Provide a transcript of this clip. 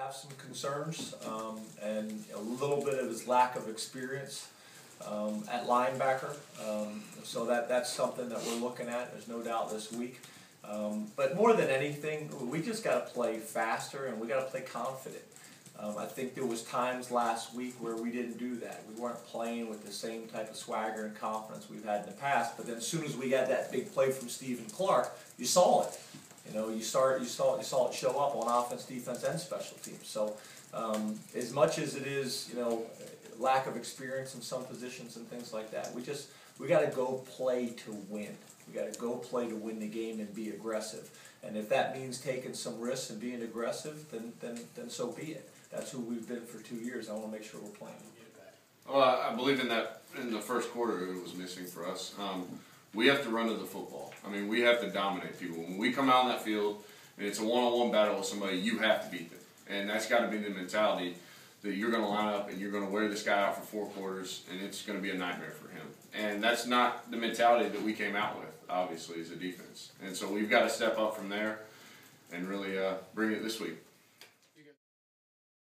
Have some concerns, um, and a little bit of his lack of experience, um, at linebacker. Um, so that, that's something that we're looking at, there's no doubt this week. Um, but more than anything, we just gotta play faster and we gotta play confident. Um, I think there was times last week where we didn't do that. We weren't playing with the same type of swagger and confidence we've had in the past. But then as soon as we got that big play from Stephen Clark, you saw it. You start, you saw, you saw it show up on offense, defense, and special teams. So, um, as much as it is, you know, lack of experience in some positions and things like that, we just we got to go play to win. We got to go play to win the game and be aggressive. And if that means taking some risks and being aggressive, then then then so be it. That's who we've been for two years. I want to make sure we're playing. Well, I believe in that in the first quarter it was missing for us. Um, we have to run to the football. I mean, we have to dominate people. When we come out on that field and it's a one-on-one battle with somebody, you have to beat them, and that's got to be the mentality that you're going to line up and you're going to wear this guy out for four quarters, and it's going to be a nightmare for him. And that's not the mentality that we came out with, obviously, as a defense. And so we've got to step up from there and really uh, bring it this week.